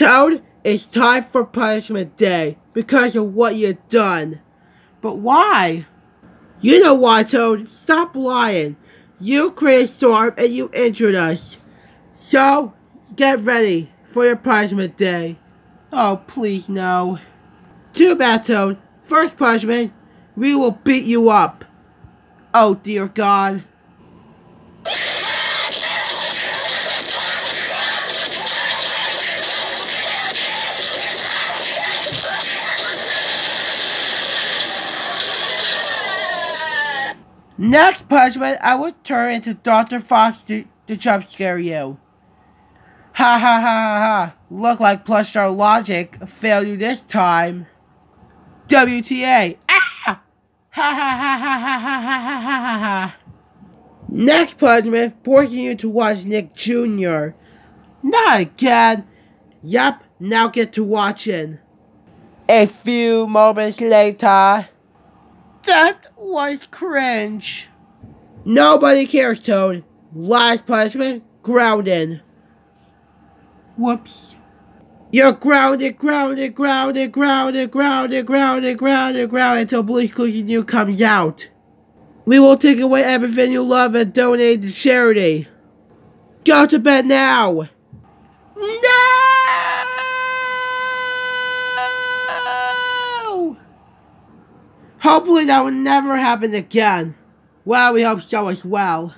Toad, it's time for punishment day because of what you've done. But why? You know why, Toad. Stop lying. You created storm and you injured us. So, get ready for your punishment day. Oh, please no. Too bad, Toad. First punishment, we will beat you up. Oh, dear God. Next punishment, I will turn into Dr. Fox to, to jump scare you. Ha ha ha ha ha. Look like Plush Star Logic failed you this time. WTA. Ah! Ha ha ha ha ha ha ha ha ha ha. Next punishment, forcing you to watch Nick Jr. Not again. Yup, now get to watching. A few moments later. That was cringe. Nobody cares, Toad. Last punishment, grounding. Whoops. You're grounded, grounded, grounded, grounded, grounded, grounded, grounded, grounded until Blue Exclusion U comes out. We will take away everything you love and donate to charity. Go to bed now. No! Hopefully that will never happen again. Well, we hope so as well.